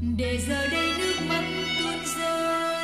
để giờ đây nước mắt tuôn rơi.